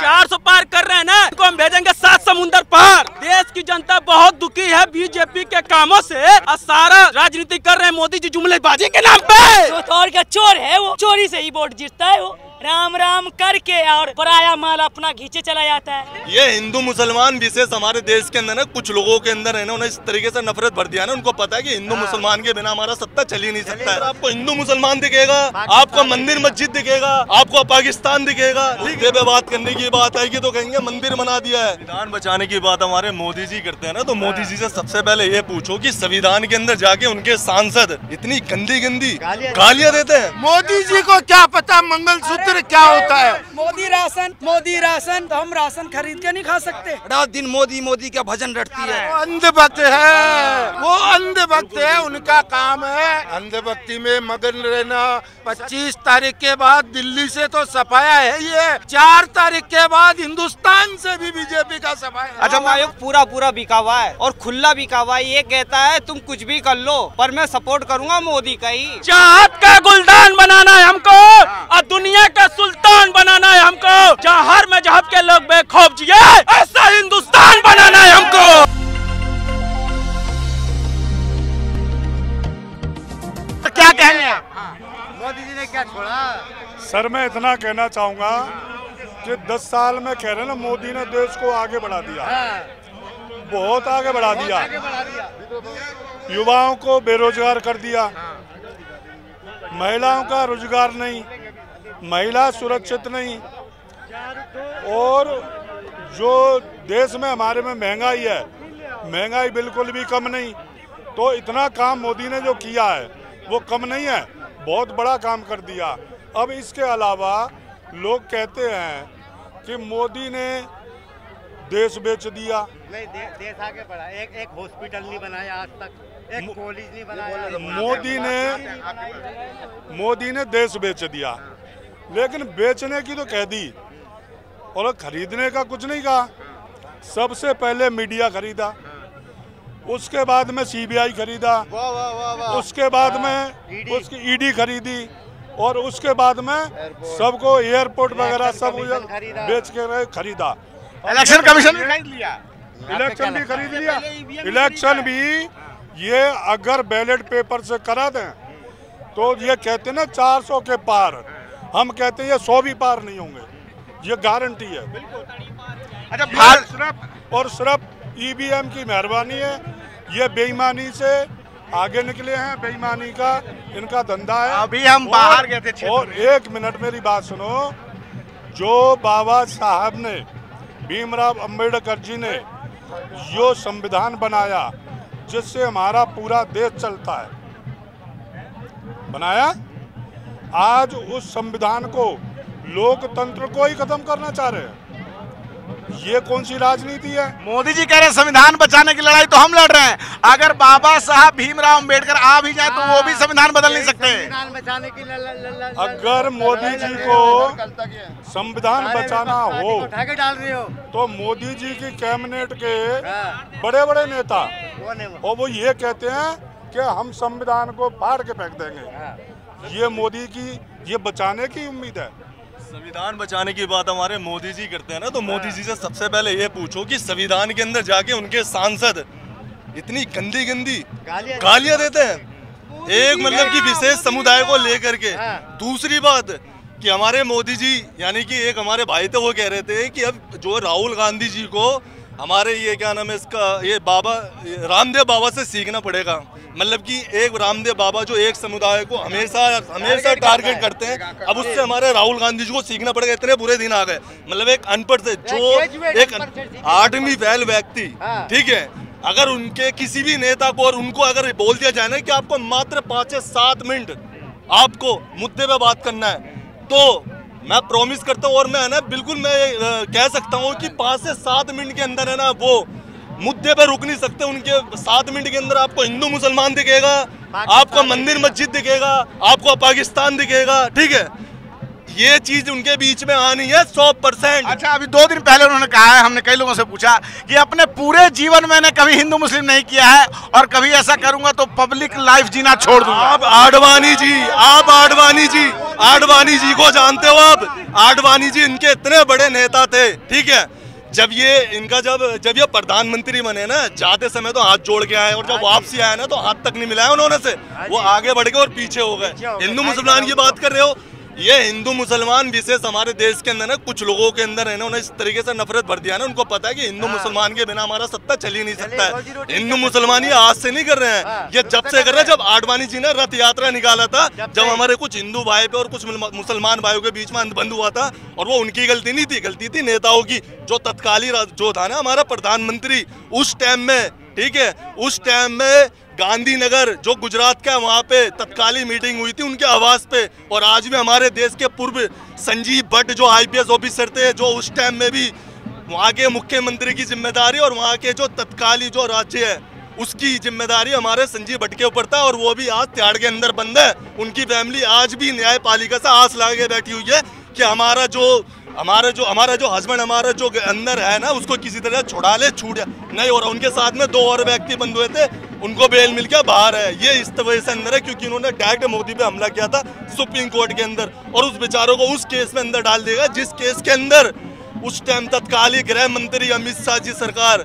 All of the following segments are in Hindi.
चार सौ पार कर रहे हैं ना तो हम भेजेंगे सात समुंदर पार। देश की जनता बहुत दुखी है, बीजेपी के कामों से। और सारा राजनीति कर रहे हैं मोदी जी जुमलेबाजी के नाम पे। और क्या, चोर है वो? चोरी से ही वोट जीतता है वो। राम राम करके और पराया माल अपना घींचे चला जाता है। ये हिंदू मुसलमान विशेष हमारे देश के अंदर ना कुछ लोगों के अंदर है ना उन्हें इस तरीके से नफरत भर दिया ना उनको पता है कि हिंदू मुसलमान के बिना हमारा सत्ता चल ही नहीं सकता है। आपको हिंदू मुसलमान दिखेगा आपको मंदिर मस्जिद दिखेगा आपको पाकिस्तान दिखेगा। ठीक है। बात करने की बात आएगी तो कहेंगे मंदिर बना दिया है। संविधान बचाने की बात हमारे मोदी जी करते हैं ना तो मोदी जी से सबसे पहले ये पूछो की संविधान के अंदर जाके उनके सांसद इतनी गंदी गंदी गालियाँ देते हैं। मोदी जी को क्या पता मंगलसूत्र क्या होता है? मोदी राशन मोदी राशन तो हम राशन खरीद के नहीं खा सकते। रात दिन मोदी मोदी का भजन रटती है। वो अंधभक्त है। वो अंधभक्त है उनका काम है। अंधभक्ति में मगन रहना। 25 तारीख के बाद दिल्ली से तो सफाया है ये। चार तारीख के बाद हिंदुस्तान से भी बीजेपी का सफाया है। अच्छा आयोग पूरा पूरा बिका हुआ है और खुला बिका हुआ है। ये कहता है तुम कुछ भी कर लो पर मैं सपोर्ट करूँगा मोदी का ही। चाहत का गुलदान बनाना है हमको। और दुनिया का सुल्तान बनाना है हमको। जहाँ हर मज़हब के लोग बेखौफ जिए। ऐसा हिंदुस्तान बनाना है हमको। क्या कहेंगे सर मैं इतना कहना चाहूँगा कि 10 साल में कह रहे ना मोदी ने देश को आगे बढ़ा दिया। बहुत आगे बढ़ा दिया। युवाओं को बेरोजगार कर दिया। महिलाओं का रोज़गार नहीं। महिला सुरक्षित नहीं। और जो देश में हमारे में महँगाई है महँगाई बिल्कुल भी कम नहीं। तो इतना काम मोदी ने जो किया है वो कम नहीं है बहुत बड़ा काम कर दिया। अब इसके अलावा लोग कहते हैं कि मोदी ने देश बेच दिया। नहीं दे, देश आगे बढ़ा। एक एक हॉस्पिटल नहीं बनाया आज तक एक कॉलेज नहीं बनाया। मोदी ने मोदी ने देश बेच दिया। लेकिन बेचने की तो कह दी और खरीदने का कुछ नहीं कहा। सबसे पहले मीडिया खरीदा। उसके बाद में सीबीआई खरीदा। उसके बाद में उसकी ईडी खरीदी। और उसके बाद में सबको एयरपोर्ट वगैरह सब बेच के खरीदा। इलेक्शन कमीशन खरीद लिया। इलेक्शन भी खरीद लिया। इलेक्शन भी ये अगर बैलेट पेपर से करा दें तो ये कहते हैं ना 400 के पार। हम कहते हैं ये सौ भी पार नहीं होंगे। ये गारंटी है। अच्छा सिर्फ़ और सिर्फ़ ईवीएम की मेहरबानी है। ये बेईमानी से आगे निकले हैं। बेईमानी का इनका धंधा है। अभी हम बाहर गए थे और एक मिनट मेरी बात सुनो। जो बाबा साहब ने भीमराव अंबेडकर जी ने जो संविधान बनाया जिससे हमारा पूरा देश चलता है। बनाया? आज उस संविधान को लोकतंत्र को ही खत्म करना चाह रहे हैं। ये कौन सी राजनीति है? मोदी जी कह रहे हैं संविधान बचाने की लड़ाई तो हम लड़ रहे हैं। अगर बाबा साहब भीमराव अंबेडकर आ भी जाए तो वो भी संविधान बदल नहीं सकते। संविधान बचाने की अगर मोदी जी को संविधान बचाना हो उठा डाल रहे हो। तो मोदी जी की कैबिनेट के हाँ, बड़े बड़े नेता है। और वो ये कहते हैं कि हम संविधान को फाड़ के फेंक देंगे। ये मोदी की ये बचाने की उम्मीद है? संविधान बचाने की बात हमारे मोदी जी करते हैं ना तो मोदी जी से सबसे पहले ये पूछो कि संविधान के अंदर जाके उनके सांसद इतनी गंदी गंदी गालियाँ देते हैं। एक मतलब कि विशेष समुदाय को लेकर के। हाँ। दूसरी बात कि हमारे मोदी जी यानी कि एक हमारे भाई थे वो कह रहे थे कि अब जो राहुल गांधी जी को हमारे ये क्या नाम है इसका ये बाबा रामदेव बाबा से सीखना पड़ेगा। मतलब कि एक रामदेव बाबा जो एक समुदाय को हमेशा हमेशा टारगेट करते हैं। अब उससे हमारे राहुल गांधी जी को सीखना पड़ेगा इतने बुरे दिन आ गए। मतलब एक अनपढ़ से जो एक आठवीं फैल व्यक्ति हाँ। ठीक है? अगर उनके किसी भी नेता को और उनको अगर बोल दिया जाए ना कि आपको मात्र पाँच से सात मिनट आपको मुद्दे पे बात करना है तो मैं प्रॉमिस करता हूँ और मैं है ना बिल्कुल मैं कह सकता हूँ कि पाँच से सात मिनट के अंदर है ना वो मुद्दे पर रुक नहीं सकते उनके। सात मिनट के अंदर आपको हिंदू मुसलमान दिखेगा आपको मंदिर मस्जिद दिखेगा आपको पाकिस्तान दिखेगा ठीक है? ये चीज़ उनके बीच में आनी है सौ परसेंट। अच्छा अभी दो दिन पहले उन्होंने कहा है हमने कई लोगों से पूछा कि अपने पूरे जीवन मैंने कभी हिंदू मुस्लिम नहीं किया है और कभी ऐसा करूँगा तो पब्लिक लाइफ जीना छोड़ दूँगा। आप आडवाणी जी आप आडवाणी जी आडवाणी जी को जानते हो आप? आडवाणी जी इनके इतने बड़े नेता थे ठीक है? जब ये इनका जब जब ये प्रधानमंत्री बने ना जाते समय तो हाथ जोड़ के आए और जब वापसी आए ना तो हाथ तक नहीं मिलाया उन्होंने से। वो आगे बढ़ गए और पीछे हो गए। हिंदू मुसलमान की बात कर रहे हो ये हिंदू मुसलमान विशेष हमारे देश के अंदर ना कुछ लोगों के अंदर है ना उन्हें इस तरीके से नफरत भर दिया ना उनको पता है कि हिंदू मुसलमान के बिना हमारा सत्ता चल ही नहीं सकता है हिंदू मुसलमान ये आज से नहीं कर रहे हैं। ये जब से कर रहे हैं जब आडवाणी जी ने रथ यात्रा निकाला था जब हमारे कुछ हिंदू भाई पे और कुछ मुसलमान भाइयों के बीच में अंधबंध हुआ था और वो उनकी गलती नहीं थी गलती थी नेताओं की जो तत्काली जो था ना हमारा प्रधानमंत्री उस टाइम में ठीक है उस टाइम में गांधीनगर, जो गुजरात का वहाँ पे तत्कालीन मीटिंग हुई थी उनके आवास पे। और आज भी हमारे देश के पूर्व संजीव भट्ट, जो आईपीएस ऑफिसर थे, जो उस टाइम में भी वहाँ के मुख्यमंत्री की ज़िम्मेदारी और वहाँ के जो तत्कालीन जो राज्य है, उसकी ज़िम्मेदारी हमारे संजीव भट्ट के ऊपर था। और वो भी आज त्याड़ के अंदर बंद है। उनकी फैमिली आज भी न्यायपालिका से आस लगा के बैठी हुई है कि हमारा जो हमारा जो हमारा जो हस्बैंड हमारा जो अंदर है ना, उसको किसी तरह छुड़ा ले, छूट नहीं हो रहा। उनके साथ में दो और व्यक्ति बंद हुए थे। उनको बेल मिल गया, बाहर है। ये इस वजह से अंदर है, क्योंकि उन्होंने डायरेक्ट मोदी पे हमला किया था सुप्रीम कोर्ट के अंदर, और उस बेचारों को उस केस में अंदर डाल देगा, जिस केस के अंदर उस टाइम तत्कालीन गृह मंत्री अमित शाह जी सरकार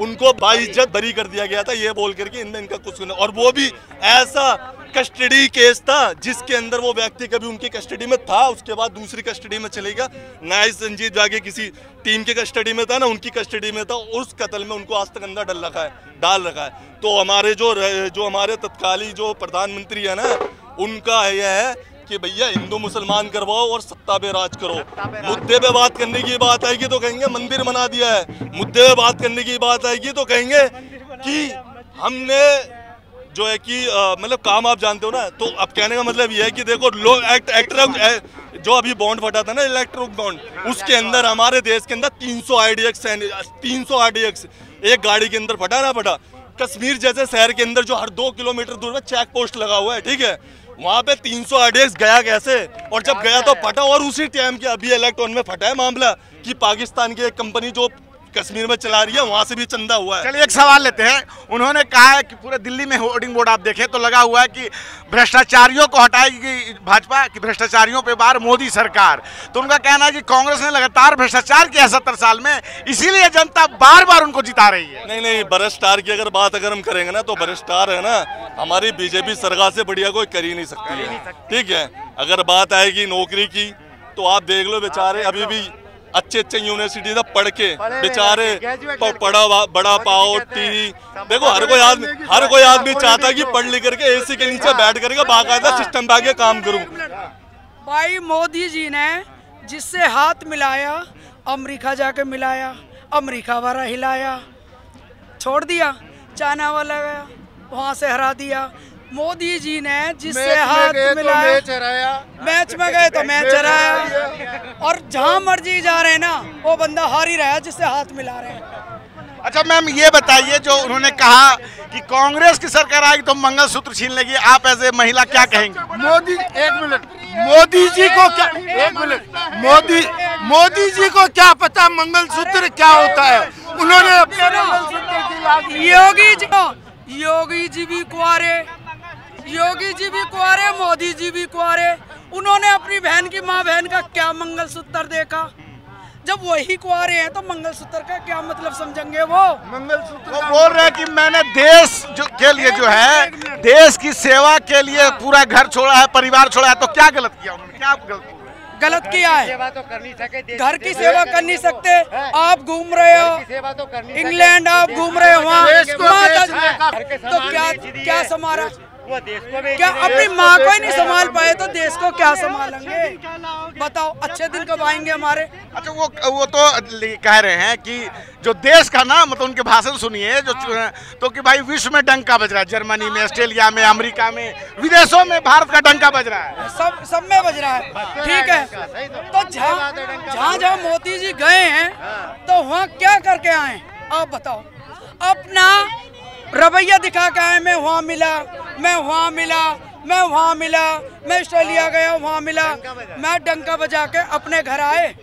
उनको बाइज्जत बरी कर दिया गया था, ये बोल करके इनमें इनका कुछ और वो भी ऐसा कस्टडी केस था, जिसके अंदर वो व्यक्ति कभी उनकी कस्टडी में था, उसके बाद दूसरी कस्टडी में चलेगा न्यायिक संजीत जाके किसी टीम के कस्टडी में था, ना उनकी कस्टडी में था, उस कत्ल में उनको आज तक अंदर डल रखा है, डाल रखा है। तो हमारे जो जो हमारे तत्कालीन जो प्रधानमंत्री है ना, उनका यह है कि भैया हिंदू मुसलमान करवाओ और सत्ता पे राज करो। मुद्दे पे बात करने की बात आएगी तो कहेंगे मंदिर बना दिया है। मुद्दे पे बात करने की बात आएगी तो कहेंगे कि हमने जो है कि मतलब काम आप जानते हो ना तो अब कहने का मतलब ये है कि देखो लो एक्ट एक्टर जो अभी बॉन्ड फटा था ना इलेक्ट्रिक बॉन्ड उसके अंदर हमारे देश के अंदर 300 आईडीएक्स तीन सौ आईडीएक्स एक गाड़ी के अंदर फटा ना फटा। कश्मीर जैसे शहर के अंदर जो हर दो किलोमीटर दूर में चेक पोस्ट लगा हुआ है ठीक है? वहाँ पे 300 सौ गया कैसे? और जब गया तो फटा और उसी टाइम के अभी इलेक्ट्रॉन में फटा है मामला कि पाकिस्तान की एक कंपनी जो कश्मीर में चला रही है वहाँ से भी चंदा हुआ है। चलिए एक सवाल लेते हैं। उन्होंने कहा है कि पूरे दिल्ली में होर्डिंग बोर्ड आप देखें तो लगा हुआ है कि भ्रष्टाचारियों को हटाएगी भाजपा की भ्रष्टाचारियों पे बार मोदी सरकार। तो उनका कहना है कि कांग्रेस ने लगातार भ्रष्टाचार किया सत्तर साल में इसीलिए जनता बार बार उनको जिता रही है। नहीं नहीं भ्रष्टाचार की अगर बात अगर हम करेंगे ना तो भ्रष्टाचार है ना हमारी बीजेपी सरकार से बढ़िया कोई कर ही नहीं सकती है ठीक है अगर बात आएगी नौकरी की तो आप देख लो बेचारे अभी भी अच्छे अच्छे यूनिवर्सिटी से पढ़ के बेचारे पढ़ा बड़ा पाओ टीवी। देखो हर कोई आदमी हर कोई आदमी चाहता है कि पढ़ लिख करके एसी के नीचे बैठ करके बाकायदा सिस्टम पे आके काम करूँ। भाई मोदी जी ने जिससे हाथ मिलाया अमेरिका जाके मिलाया अमेरिका वाला हिलाया छोड़ दिया चाइना वाला गया वहाँ से हरा दिया मोदी जी ने जिससे हाथ तो मिलाया तो मैच में गए तो मैच हराया। और जहाँ मर्ज़ी जा रहे हैं ना वो बंदा हार ही रहा है जिससे हाथ मिला रहे हैं। अच्छा मैम ये बताइए जो उन्होंने कहा कि कांग्रेस की सरकार आएगी तो मंगलसूत्र छीन लेगी आप ऐसे महिला क्या कहेंगे? मोदी एक मिनट। मोदी जी को क्या एक मिनट। मोदी मोदी जी को क्या पता मंगलसूत्र क्या होता है? उन्होंने योगी जी योगी जी भी कुआरे। योगी जी भी कुआरे मोदी जी भी कुआरे। उन्होंने अपनी बहन की माँ बहन का क्या मंगलसूत्र देखा? जब वही कुआरे हैं तो मंगलसूत्र का क्या मतलब समझेंगे वो? मंगलसूत्र वो बोल रहे हैं कि मैंने देश जो के लिए जो है देश की सेवा के लिए पूरा घर छोड़ा है परिवार छोड़ा है तो क्या गलत किया उन्होंने? क्या गलत गलत किया है। सेवा तो कर नहीं सके घर की सेवा कर नहीं सकते आप घूम रहे हो। तो इंग्लैंड आप घूम रहे हो वहाँ। तो क्या क्या समारा वो देश को भी क्या अपनी माँ को ही नहीं संभाल पाए तो देश को क्या संभालेंगे? बताओ अच्छे दिन कब आएँगे हमारे? अच्छा वो वो तो कह रहे हैं कि जो देश का ना मतलब उनके भाषण सुनिए जो तो कि भाई विश्व में डंका बज रहा है जर्मनी में ऑस्ट्रेलिया में अमेरिका में विदेशों में भारत का डंका बज रहा है। सब सब में बज रहा है। ठीक है। तो। जहाँ जहाँ जहाँ मोदी जी गए हैं। तो वहाँ क्या करके आए? आप बताओ। अपना रवैया दिखा के आए मैं वहाँ मिला मैं वहाँ मिला मैं वहाँ मिला मैं ऑस्ट्रेलिया गया वहाँ मिला। मैं डंका बजा के अपने घर आए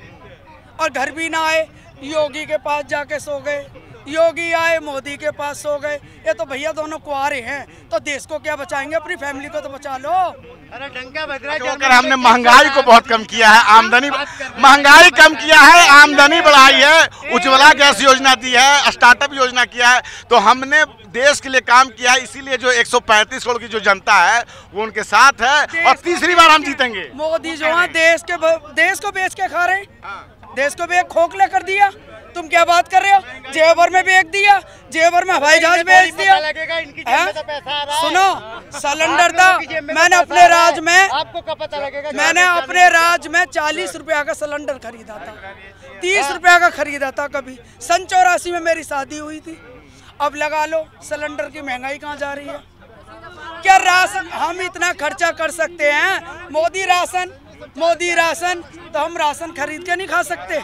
और घर भी ना आए। योगी के पास जाके सो गए योगी आए मोदी के पास सो गए। ये तो भैया दोनों कुआरे हैं तो देश को क्या बचाएँगे? अपनी फैमिली को तो बचा लो। अरे डंका बज रहा है अगर हमने महँगाई को बहुत कम किया है आमदनी महँगाई कम किया है आमदनी बढ़ाई है। उज्ज्वला गैस योजना दी है स्टार्टअप योजना किया है। तो हमने देश के लिए काम किया है इसीलिए जो 135 करोड़ की जो जनता है वो उनके साथ है और तीसरी बार हम जीतेंगे। मोदी जो है देश के देश को बेच के खा रहे हैं। देश को भी एक खोखला कर दिया। तुम क्या बात कर रहे हो? जेवर में बेच दिया। जेवर में हवाई जहाज़ बेच दिया। लगेगा इनकी जेब में तो पैसा आ रहा है। सुनो सिलेंडर था मैंने अपने राज में आपको कब पता लगेगा मैंने अपने राज में चालीस रुपया का सिलेंडर खरीदा था। तीस रुपया का खरीदा था कभी। सन चौरासी में मेरी शादी हुई थी। अब लगा लो सिलेंडर की महँगाई कहाँ जा रही है? क्या राशन हम इतना खर्चा कर सकते हैं? मोदी राशन मोदी राशन तो हम राशन खरीद के नहीं खा सकते।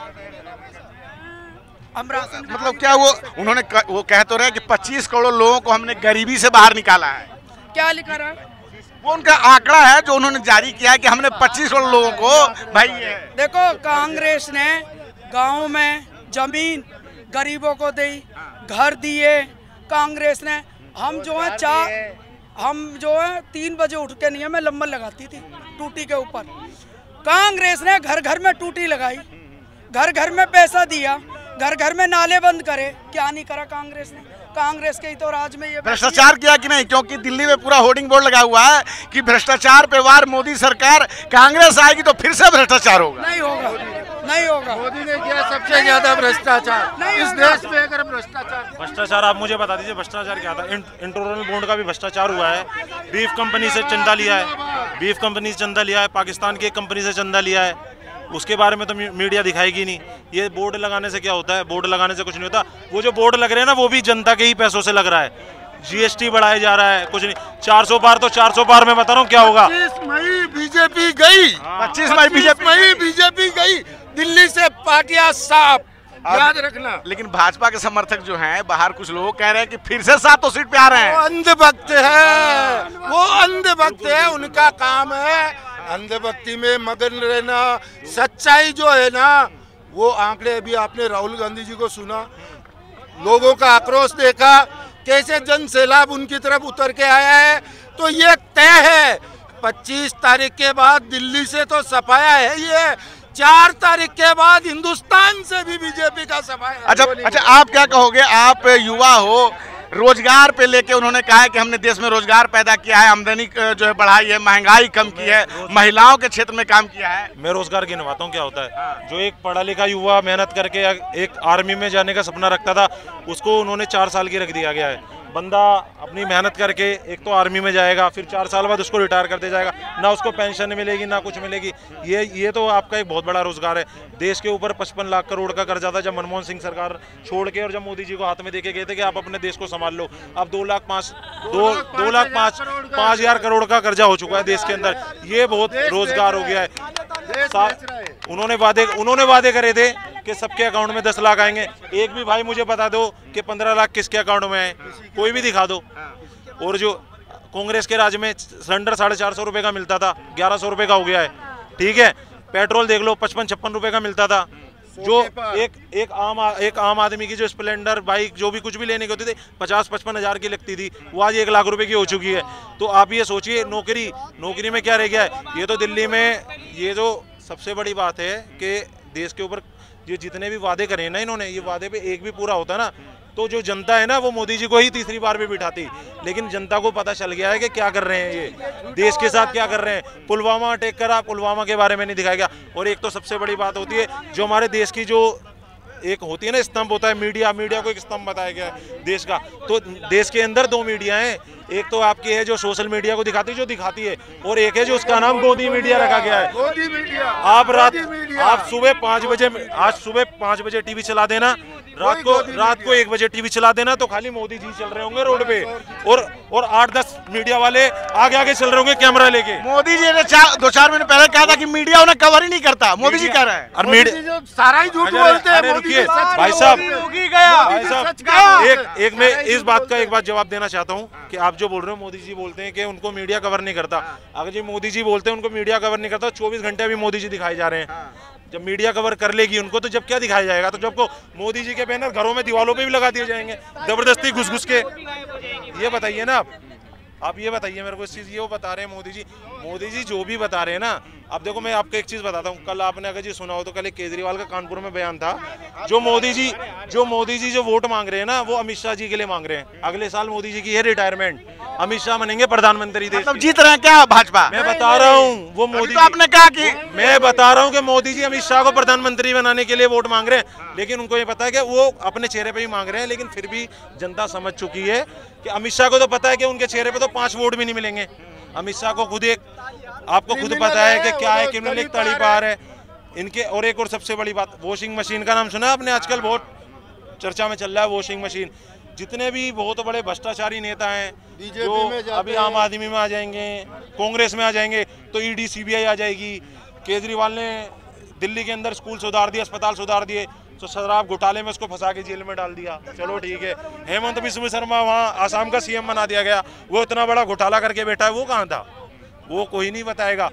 हम राशन मतलब क्या वो उन्होंने क- वो कह तो रहे कि 25 करोड़ लोगों को हमने गरीबी से बाहर निकाला है। क्या लिखा रहा? है वो उनका आंकड़ा है जो उन्होंने जारी किया है कि हमने 25 करोड़ लोगों को भाई देखो कांग्रेस ने गाँव में ज़मीन गरीबों को दी घर दिए कांग्रेस ने। हम जो है चार हम जो है तीन बजे उठ के नहीं है मैं लंबन लगाती थी टूटी के ऊपर। कांग्रेस ने घर घर में टूटी लगाई। घर घर में पैसा दिया। घर घर में नाले बंद करे। क्या नहीं करा कांग्रेस ने? कांग्रेस के ही तो राज में ये भ्रष्टाचार किया कि नहीं? क्योंकि दिल्ली में पूरा होर्डिंग बोर्ड लगा हुआ है कि भ्रष्टाचार पे वार मोदी सरकार कांग्रेस आएगी तो फिर से भ्रष्टाचार होगा। नहीं होगा। नहीं होगा। मोदी ने किया सबसे ज़्यादा भ्रष्टाचार। इस देश में अगर भ्रष्टाचार भ्रष्टाचार आप मुझे बता दीजिए भ्रष्टाचार क्या था? इंटरनल बोर्ड का भी भ्रष्टाचार हुआ है। बीफ कंपनी से चंदा लिया है। बीफ कंपनी से चंदा लिया है पाकिस्तान की एक कंपनी से चंदा लिया है। उसके बारे में तो मीडिया दिखाएगी नहीं। ये बोर्ड लगाने से क्या होता है? बोर्ड लगाने से कुछ नहीं होता। वो जो बोर्ड लग रहे हैं ना वो भी जनता के ही पैसों से लग रहा है। जीएसटी बढ़ाया जा रहा है कुछ नहीं। 400 पार तो 400 पार में बता रहा हूँ क्या होगा? पच्चीस मई बीजेपी गई। 25 मई बीजेपी मई बीजेपी गई। दिल्ली से पार्टियाँ साफ़ याद रखना। लेकिन भाजपा के समर्थक जो हैं बाहर कुछ लोग कह रहे हैं कि फिर से सातों सीट पे आ रहे वो हैं अंधभक्त है। वो अंधभक्त है उनका काम है अंधभक्ति में मगन रहना। सच्चाई जो है ना वो आंकड़े अभी आपने राहुल गांधी जी को सुना। लोगों का आक्रोश देखा कैसे जन सैलाब उनकी तरफ़ उतर के आया है। तो ये तय है 25 तारीख के बाद दिल्ली से तो सफाया है ये। चार तारीख के बाद हिंदुस्तान से भी बीजेपी का सफाया अच्छा अच्छा आप क्या कहोगे? आप युवा हो रोज़गार पे लेके उन्होंने कहा है कि हमने देश में रोज़गार पैदा किया है आमदनी जो है बढ़ाई है महँगाई कम की है महिलाओं के क्षेत्र में काम किया है। मैं रोज़गार गिनवाता हूँ क्या होता है? जो एक पढ़ा लिखा युवा मेहनत करके एक आर्मी में जाने का सपना रखता था उसको उन्होंने चार साल की रख दिया गया है। बंदा अपनी मेहनत करके एक तो आर्मी में जाएगा फिर चार साल बाद उसको रिटायर कर दिया जाएगा। ना उसको पेंशन मिलेगी ना कुछ मिलेगी। ये ये तो आपका एक बहुत बड़ा रोज़गार है। देश के ऊपर पचपन लाख करोड़ का कर्जा था जब मनमोहन सिंह सरकार छोड़ के और जब मोदी जी को हाथ में देके गए थे कि आप अपने देश को संभाल लो। अब दो लाख पाँच दो दो लाख पाँच पाँच हज़ार करोड़ का कर्जा हो चुका है देश के अंदर। ये बहुत रोज़गार हो गया है। उन्होंने वादे उन्होंने वादे करे थे कि सबके अकाउंट में दस लाख आएँगे। एक भी भाई मुझे बता दो कि पंद्रह लाख किसके अकाउंट में आए। कोई भी दिखा दो। और जो कांग्रेस के राज में सिलेंडर साढ़े चार सौ रुपये का मिलता था ग्यारह सौ रुपये का हो गया है। ठीक है? पेट्रोल देख लो पचपन छप्पन रुपये का मिलता था। जो एक एक आम एक आम आदमी की जो स्प्लेंडर बाइक जो भी कुछ भी लेने की होती थी पचास पचपन हज़ार की लगती थी। वो आज एक लाख रुपए की हो चुकी है। तो आप ये सोचिए नौकरी नौकरी में क्या रह गया है? ये तो दिल्ली में ये जो सबसे बड़ी बात है कि देश के ऊपर ये जितने भी वादे करे ना इन्होंने, ये वादे पे एक भी पूरा होता ना तो जो जनता है ना, वो मोदी जी को ही तीसरी बार भी बिठाती। लेकिन जनता को पता चल गया है कि क्या कर रहे हैं ये। देश के साथ क्या कर रहे हैं? पुलवामा अटैक करा पुलवामा के बारे में नहीं दिखाया गया और एक तो सबसे बड़ी बात होती है, जो हमारे देश की जो एक होती है ना, स्तंभ होता है, मीडिया मीडिया को एक स्तंभ बताया गया है देश का। तो देश के अंदर दो मीडिया हैं एक तो आपकी है जो सोशल मीडिया को दिखाती है जो दिखाती है। और एक है जो उसका नाम गोदी मीडिया रखा गया है। मीडिया। आप रात आप सुबह पाँच बजे आज सुबह पाँच बजे टीवी चला देना। रात को रात को एक बजे टीवी चला देना तो खाली मोदी जी चल रहे होंगे रोड पे। और और आठ दस मीडिया वाले आगे आगे चल रहे होंगे कैमरा लेके। मोदी जी ने चार दो चार महीने पहले कहा था कि मीडिया उन्हें कवर ही नहीं करता। मोदी जी कह रहे हैं। और मीडिया सारा ही झूठ बोलते हैं भाई साहब। मोदी गया। साहब एक एक मैं इस बात का एक बात जवाब देना चाहता हूँ कि आप जो बोल रहे हो मोदी जी बोलते हैं कि उनको मीडिया कवर नहीं करता। अगर जी मोदी जी बोलते हैं उनको मीडिया कवर नहीं करता चौबीस घंटे अभी मोदी जी दिखाए जा रहे हैं। जब मीडिया कवर कर लेगी उनको तो जब क्या दिखाया जाएगा? तो जब को मोदी जी के बैनर घरों में दीवालों पे भी लगा दिए जाएँगे ज़बरदस्ती घुस घुस के ये बताइए ना आप। आप ये बताइए मेरे को इस चीज़ ये वो बता रहे हैं मोदी जी। मोदी जी जो भी बता रहे हैं ना अब देखो मैं आपको एक चीज़ बताता हूँ। कल आपने अगर जी सुना हो तो कल एक केजरीवाल का कानपुर में बयान था। जो मोदी जी जो मोदी जी जो वोट मांग रहे हैं ना वो अमित शाह जी के लिए मांग रहे हैं। अगले साल मोदी जी की है रिटायरमेंट अमित शाह बनेंगे प्रधानमंत्री देश मतलब। जीत रहे हैं क्या भाजपा? मैं बता रहा हूँ वो मोदी तो आपने कहा कि मैं बता रहा हूँ कि मोदी जी अमित शाह को प्रधानमंत्री बनाने के लिए वोट मांग रहे हैं। लेकिन उनको ये पता है कि वो अपने चेहरे पे ही मांग रहे हैं लेकिन फिर भी जनता समझ चुकी है। कि अमित शाह को तो पता है कि उनके चेहरे पे तो पाँच वोट भी नहीं मिलेंगे। अमित शाह को खुद एक आपको खुद पता है कि क्या है क्रिमिनल एक तड़ी पार है। इनके और एक और सबसे बड़ी बात वॉशिंग मशीन का नाम सुना आपने आजकल बहुत? चर्चा में चल रहा है वॉशिंग मशीन। जितने भी बहुत बड़े भ्रष्टाचारी नेता हैं जो अभी आम आदमी में आ जाएँगे कांग्रेस में आ जाएँगे तो ईडी सीबीआई आ जाएगी। केजरीवाल ने दिल्ली के अंदर स्कूल सुधार दिए अस्पताल सुधार दिए। तो शराब घोटाले में उसको फंसा के जेल में डाल दिया। चलो ठीक है। हेमंत बिस्व शर्मा वहाँ आसाम का सीएम बना दिया गया। वो इतना बड़ा घोटाला करके बैठा है, वो कहाँ था? वो कोई नहीं बताएगा।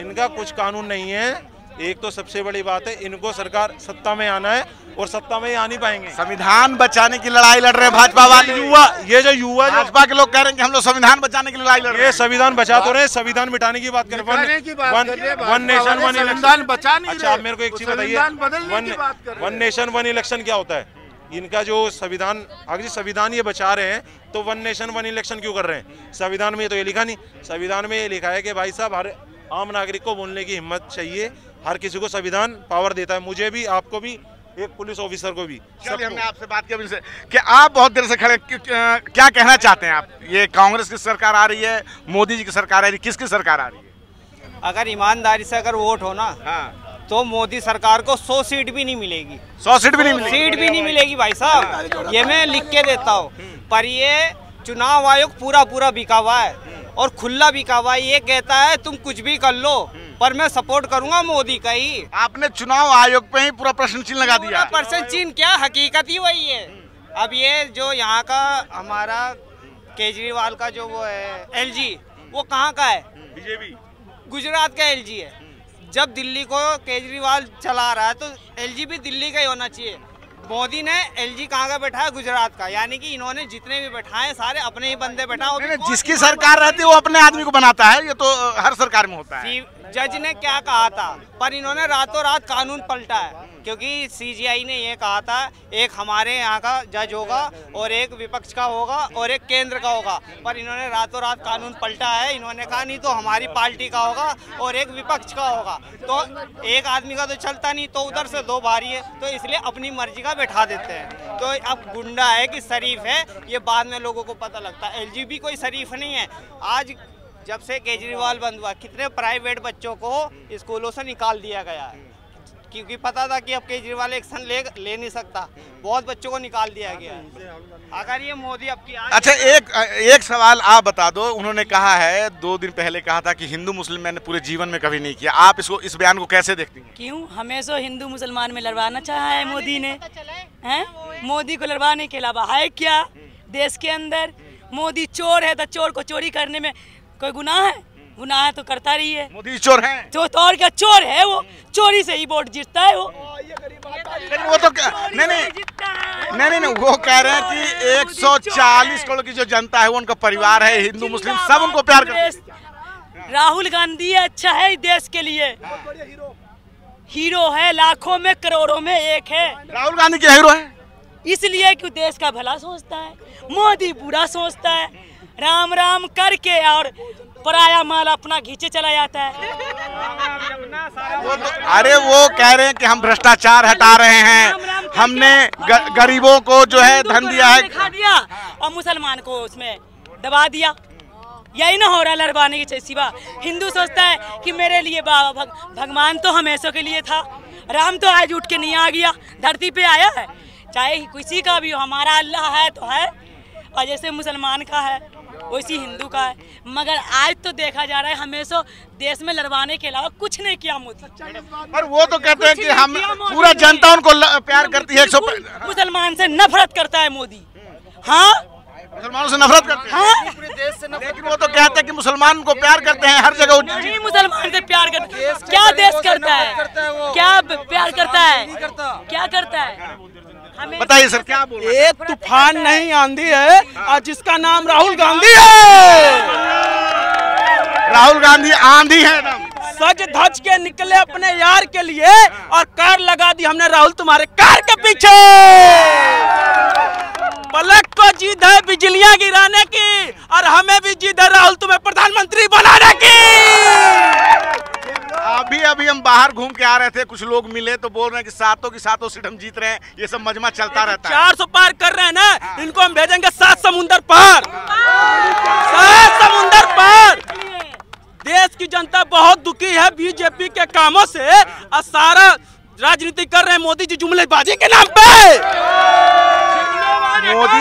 इनका कुछ कानून नहीं है। एक तो सबसे बड़ी बात है इनको सरकार सत्ता में आना है और सत्ता में ही आ नहीं पाएँगे। संविधान बचाने की लड़ाई लड़ रहे हैं भाजपा वाले। युवा ये जो युवा भाजपा के लोग कह रहे हैं कि हम लोग संविधान बचाने की लड़ाई लड़ रहे हैं। संविधान बचा तो रहे संविधान मिटाने की बात कर मिटाने की बात कर रहे वन नेशन वन इलेक्शन बचा नहीं अच्छा आप मेरे को एक चीज़ बताइए। वन की बात कर रहे वन नेशन वन इलेक्शन क्या होता है? इनका जो संविधान अगर जी संविधान ये बचा रहे हैं तो वन नेशन वन इलेक्शन क्यों कर रहे हैं? संविधान में तो ये लिखा नहीं। संविधान में ये लिखा है कि भाई साहब हर आम नागरिक को बोलने की हिम्मत चाहिए। हर किसी को संविधान पावर देता है। मुझे भी आपको भी एक पुलिस ऑफिसर को भी। चलिए हमने आपसे बात की से। कि आप बहुत देर से खड़े क्या क्या कहना चाहते हैं आप? ये कांग्रेस की सरकार आ रही है मोदी जी की सरकार आ रही है किसकी सरकार आ रही है? अगर ईमानदारी से अगर वोट हो ना हाँ। तो मोदी सरकार को सौ सीट भी नहीं मिलेगी। सौ सीट भी नहीं मिलेगी। सीट भी नहीं मिलेगी भाई साहब। ये मैं लिख के देता हूँ। पर ये चुनाव आयोग पूरा पूरा बिका हुआ है। और खुला बिका हुआ है ये कहता है तुम कुछ भी कर लो पर मैं सपोर्ट करूँगा मोदी का ही। आपने चुनाव आयोग पे ही पूरा प्रश्न चिन्ह लगा दिया। प्रश्न चिन्ह क्या हकीकत ही वही है। अब ये जो यहाँ का हमारा केजरीवाल का जो वो है एलजी वो कहाँ का है? बीजेपी गुजरात का एलजी है। जब दिल्ली को केजरीवाल चला रहा है तो एलजी भी दिल्ली का ही होना चाहिए। मोदी ने एलजी कहाँ का बैठा है गुजरात का। यानी कि इन्होंने जितने भी बैठाए सारे अपने ही बंदे बैठा जिसकी सरकार रहती है वो अपने आदमी को बनाता है। ये तो हर सरकार में होता है। जज ने क्या कहा था? पर इन्होंने रातों रात कानून पलटा है, क्योंकि सीजीआई ने ये कहा था, एक हमारे यहाँ का जज होगा और एक विपक्ष का होगा और एक केंद्र का होगा। पर इन्होंने रातों रात कानून पलटा है, इन्होंने कहा नहीं तो हमारी पार्टी का होगा और एक विपक्ष का होगा। तो एक आदमी का तो चलता नहीं तो उधर से दो बारी है तो इसलिए अपनी मर्ज़ी का बैठा देते हैं। तो अब गुंडा है कि शरीफ है, ये बाद में लोगों को पता लगता है। एल कोई शरीफ नहीं है। आज जब से केजरीवाल बंद हुआ कितने प्राइवेट बच्चों को स्कूलों से निकाल दिया गया है। क्योंकि पता था कि अब केजरीवाल एक्शन ले ले नहीं सकता। बहुत बच्चों को निकाल दिया गया अगर ये मोदी अब की अच्छा एक एक सवाल आप बता दो। उन्होंने कहा है दो दिन पहले कहा था कि हिंदू मुस्लिम मैंने पूरे जीवन में कभी नहीं किया। आप इसको इस बयान को कैसे देखती हैं? क्यों? हमेशा हिंदू मुसलमान में लड़वाना चाहा है मोदी ने। हैं मोदी को लड़वाने के अलावा है क्या? देश के अंदर मोदी चोर है तो चोर को चोरी करने में कोई गुनाह है? गुनाह है तो करता रही है। मोदी चोर हैं। तो, तो और क्या चोर है वो? चोरी से ही वोट जीतता है वो। लेकिन वो तो नहीं नहीं। नहीं नहीं नहीं वो कह रहे हैं कि 140 करोड़ की जो जनता है वो उनका परिवार है हिंदू मुस्लिम सब उनको प्यार करते हैं राहुल गांधी अच्छा है देश के लिए। हीरो। है लाखों में करोड़ों में एक है। राहुल गांधी के हीरो है। इसलिए कि देश का भला सोचता है मोदी बुरा सोचता है। राम राम करके और पराया माल अपना घींचे चला जाता है। अरे वो कह रहे हैं कि हम भ्रष्टाचार हटा रहे हैं। हमने ग- गरीबों को जो है धन दिया है। खा दिया और मुसलमान को उसमें दबा दिया। यही ना हो रहा लड़वाने की सिवा हिंदू सोचता है कि मेरे लिए बाबा भग, भगवान तो हमेशा के लिए था। राम तो आज उठ के नहीं आ गया धरती पे आया है। चाहे किसी का भी हो हमारा अल्लाह है तो है और जैसे मुसलमान का है। वैसी हिंदू का है। मगर आज तो देखा जा रहा है हमेशा देश में लड़वाने के अलावा कुछ नहीं किया मोदी पर वो तो कहते हैं कि हम पूरा जनता उनको प्यार करती है सौ मुसलमान से नफरत करता है मोदी। हाँ? मुसलमानों से नफरत करते हैं। हाँ? लेकिन वो तो कहते हैं कि मुसलमान को प्यार करते हैं हर जगह नहीं मुसलमान से प्यार करते है। क्या देश करता है? क्या प्यार करता है? क्या करता है? बताइए सर क्या बोल रहे हैं? ये तूफ़ान नहीं आंधी है और जिसका नाम राहुल गांधी है। राहुल गांधी आंधी है एकदम। सज धज के निकले अपने यार के लिए और कार लगा दी हमने राहुल तुम्हारे कार के पीछे। पलक को जीत है बिजलियाँ गिराने की और हमें भी जीत है राहुल तुम्हें प्रधानमंत्री बनाने की। अभी अभी हम बाहर घूम के आ रहे थे कुछ लोग मिले तो बोल रहे हैं कि सातों की सातों सीट हम जीत रहे हैं। ये सब मजमा चलता रहता है। चार सौ पार कर रहे हैं ना इनको हम भेजेंगे सात समुंदर पार। सात समुंदर पार। देश की जनता बहुत दुखी है बीजेपी के कामों से। और सारा राजनीति कर रहे हैं मोदी जी जुमलेबाजी के नाम पे। मोदी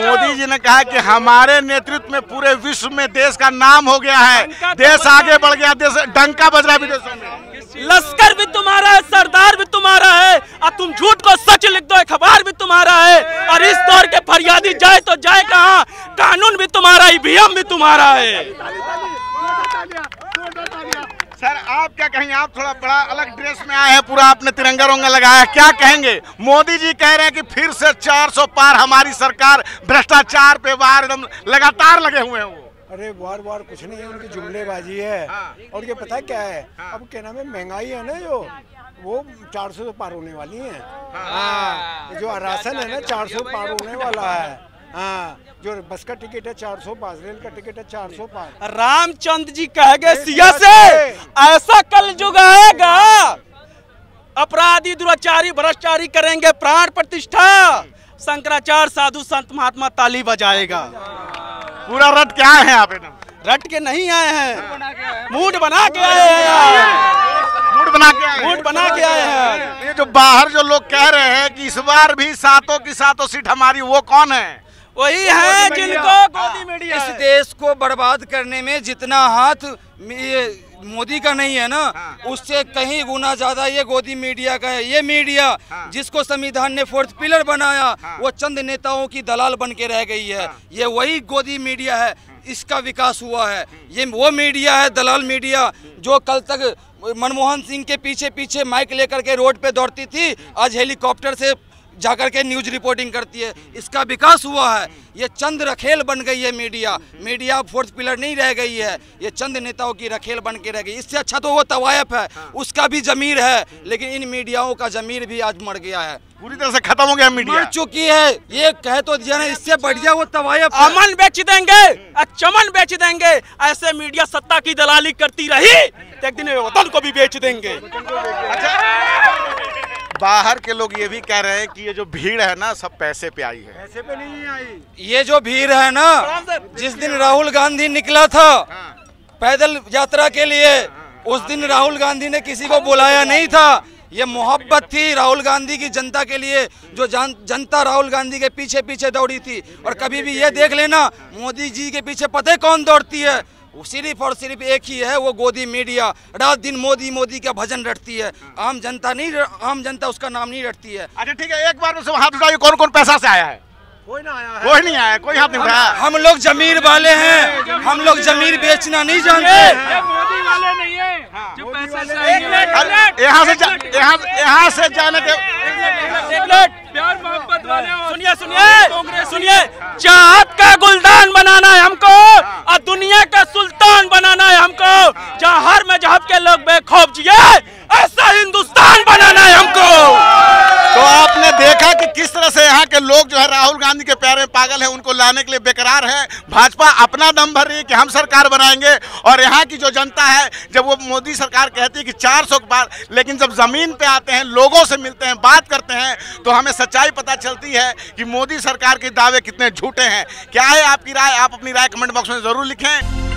मोदी जी ने कहा कि हमारे नेतृत्व में पूरे विश्व में देश का नाम हो गया है। देश आगे बढ़ गया देश डंका बज रहा है विदेशों में। लश्कर भी तुम्हारा है सरदार भी तुम्हारा है और तुम झूठ को सच लिख दो अखबार भी तुम्हारा है और इस दौर के फरियादी जाए तो जाए कहाँ? कानून भी तुम्हारा ईवीएम भी तुम्हारा है। सर आप क्या कहेंगे? आप थोड़ा बड़ा अलग ड्रेस में आए हैं पूरा आपने तिरंगा रोंगा लगाया है। क्या कहेंगे? मोदी जी कह रहे हैं कि फिर से 400 पार हमारी सरकार भ्रष्टाचार पे बाहर एकदम लगातार लगे हुए हैं वो। अरे बार बार कुछ नहीं है उनकी जुमलेबाजी है। और ये पता क्या है? अब क्या नाम है? महँगाई है ना जो वो 400 तो पार होने वाली है। हाँ। जो राशन है ना 400 पार होने वाला है। हाँ जो बस का टिकट है 400 पार रेल का टिकट है 400 पार रामचंद्र जी कह गए सिया से ऐसा कल युग आएगा अपराधी दुराचारी भ्रष्टाचारी करेंगे प्राण प्रतिष्ठा। शंकराचार्य साधु संत महात्मा ताली बजाएगा। पूरा रट क्या है आप एकदम रट के नहीं आए हैं। मूड बना के आए हैं। मूड बना के आए मूड बना के आए हैं। ये जो बाहर जो लोग कह रहे हैं कि इस बार भी सातों की सातों सीट हमारी वो कौन है? वही है जिनको गोदी मीडिया इस देश को बर्बाद करने में जितना हाथ मोदी का नहीं है ना हाँ। उससे कहीं गुना ज़्यादा ये गोदी मीडिया का है ये मीडिया हाँ। जिसको संविधान ने फोर्थ पिलर बनाया हाँ। वो चंद नेताओं की दलाल बन के रह गई है हाँ। ये वही गोदी मीडिया है इसका विकास हुआ है ये वो मीडिया है दलाल मीडिया जो कल तक मनमोहन सिंह के पीछे पीछे माइक लेकर के रोड पे दौड़ती थी आज हेलीकॉप्टर से जाकर के न्यूज़ रिपोर्टिंग करती है। इसका विकास हुआ है। ये चंद रखेल बन गई है मीडिया। मीडिया फोर्थ पिलर नहीं रह गई है। ये चंद नेताओं की रखेल बन के रह गई। इससे अच्छा तो वो तवायफ है। उसका भी जमीर है। लेकिन इन मीडियाओं का जमीर भी आज मर गया है। पूरी तरह से खत्म हो गया मीडिया। मर चुकी है। ये कह तो दिया ना इससे बढ़िया वो तवायफ अमन बेच देंगे। और चमन बेच देंगे। ऐसे मीडिया सत्ता की दलाली करती रही तो एक दिन वतन को भी बेच देंगे। बाहर के लोग ये भी कह रहे हैं कि ये जो भीड़ है ना सब पैसे पे आई है। पैसे पे नहीं आई। ये जो भीड़ है ना जिस दिन राहुल गांधी निकला था पैदल यात्रा के लिए उस दिन राहुल गांधी ने किसी को बुलाया नहीं था। ये मोहब्बत थी राहुल गांधी की जनता के लिए जो जान, जनता राहुल गांधी के पीछे पीछे दौड़ी थी। और कभी भी ये देख लेना मोदी जी के पीछे पता कौन दौड़ती है? सिर्फ़ और सिर्फ़ एक ही है वो गोदी मीडिया। रात दिन मोदी मोदी का भजन रटती है। आम जनता नहीं आम जनता उसका नाम नहीं रटती है। अच्छा ठीक है एक बार में सब हाथ उठाइए कौन कौन पैसा से आया है? कोई ना आया कोई नहीं आया कोई हाथ नहीं उठाया। हम लोग जमीर वाले हैं। हम लोग जमीर बेचना नहीं जानते। मोदी वाले नहीं है जो पैसे से अरे, यहाँ से यहाँ यहाँ से जाने के प्यार सुनिए सुनिए सुनिए। चाहत का गुलदान बनाना है हमको। दुनिया का सुल्तान बनाना है हमको। जहाँ हर मज़हब के लोग बेखौफ जिए, ऐसा हिंदुस्तान बनाना है हमको। तो आपने देखा कि किस तरह से यहाँ के लोग जो है गांधी के प्यारे पागल है, उनको लाने के लिए बेकरार है। भाजपा अपना दम भर रही है कि हम सरकार बनाएँगे। और यहाँ की जो जनता है, जब वो मोदी सरकार कहती है कि चार सौ बार, लेकिन जब ज़मीन पे आते हैं, लोगों से मिलते हैं, बात करते हैं तो हमें सच्चाई पता चलती है कि मोदी सरकार के दावे कितने झूठे हैं। क्या है आपकी राय? आप अपनी राय कमेंट बॉक्स में ज़रूर लिखें।